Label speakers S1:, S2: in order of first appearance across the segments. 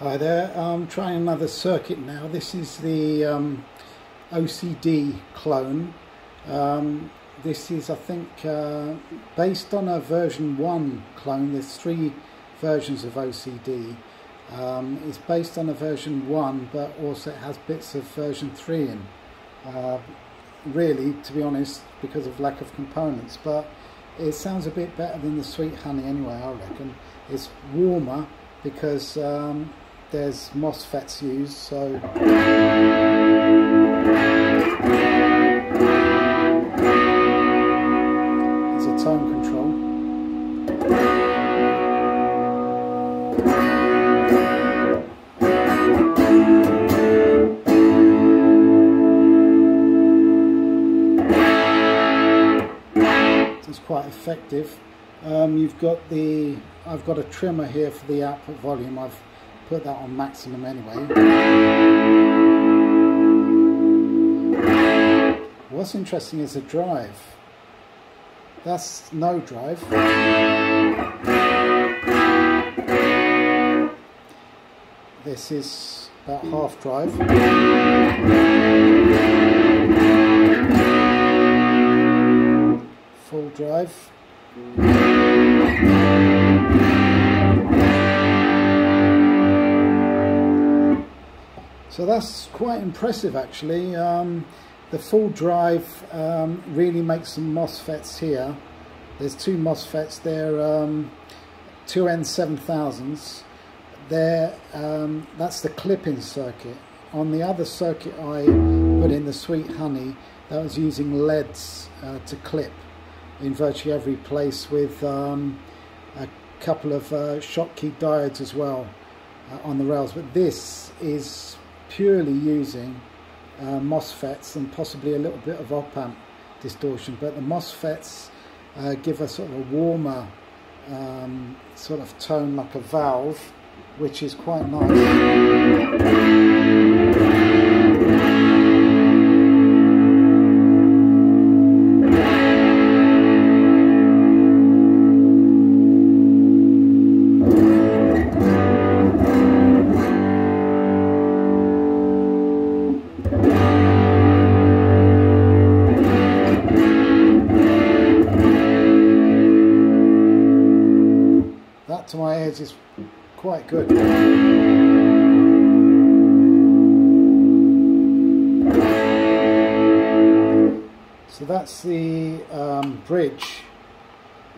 S1: Hi there, I'm trying another circuit now. This is the um, OCD clone. Um, this is, I think, uh, based on a version 1 clone. There's three versions of OCD. Um, it's based on a version 1, but also it has bits of version 3 in. Uh, really, to be honest, because of lack of components. But it sounds a bit better than the Sweet Honey anyway, I reckon. It's warmer because um, there's MOSFETs used, so it's quite effective. Um, you've got the, I've got a trimmer here for the output volume. I've put that on maximum anyway. What's interesting is the drive. That's no drive. This is about half drive. Full drive. So that's quite impressive actually. Um, the full drive um, really makes some MOSFETs here. There's two MOSFETs, they're um, 2N7000s. They're, um, that's the clipping circuit. On the other circuit I put in the Sweet Honey, that was using LEDs uh, to clip in virtually every place with um, a couple of uh, Schottky diodes as well uh, on the rails. But this is purely using uh, MOSFETs and possibly a little bit of op-amp distortion but the MOSFETs uh, give a sort of a warmer um, sort of tone like a valve which is quite nice. To my ears is quite good. So that's the um, bridge.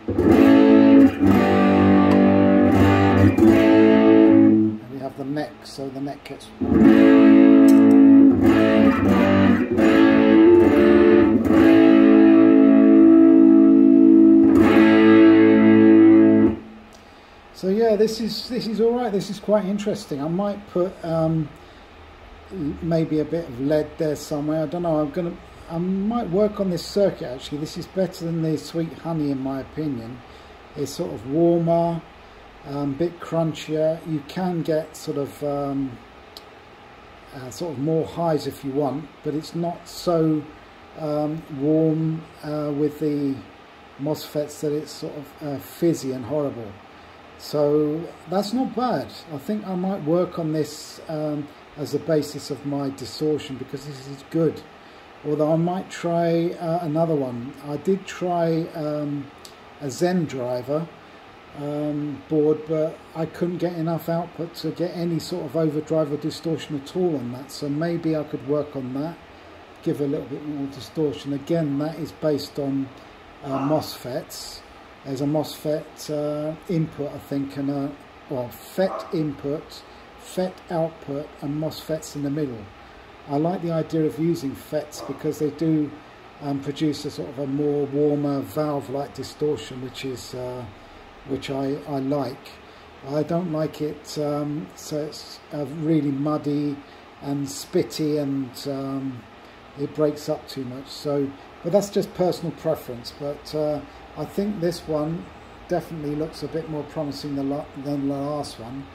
S1: And we have the neck, so the neck gets this is this is all right. This is quite interesting. I might put um, maybe a bit of lead there somewhere. I don't know. I'm gonna. I might work on this circuit actually. This is better than the sweet honey in my opinion. It's sort of warmer, a um, bit crunchier. You can get sort of um, uh, sort of more highs if you want, but it's not so um, warm uh, with the MOSFETs that it's sort of uh, fizzy and horrible. So that's not bad. I think I might work on this um, as a basis of my distortion because this is good. Although I might try uh, another one. I did try um, a Zen driver um, board, but I couldn't get enough output to get any sort of overdrive or distortion at all on that. So maybe I could work on that, give a little bit more distortion. Again, that is based on uh, MOSFETs. There's a MOSFET uh, input, I think, and a well, FET input, FET output, and MOSFETs in the middle. I like the idea of using FETs because they do um, produce a sort of a more warmer valve-like distortion, which is uh, which I, I like. I don't like it um, so it's uh, really muddy and spitty and um, it breaks up too much. So, but that's just personal preference. But uh, I think this one definitely looks a bit more promising than, than the last one.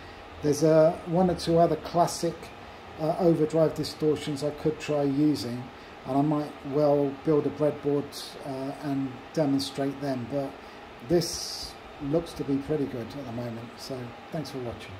S1: There's a, one or two other classic uh, overdrive distortions I could try using and I might well build a breadboard uh, and demonstrate them but this looks to be pretty good at the moment so thanks for watching.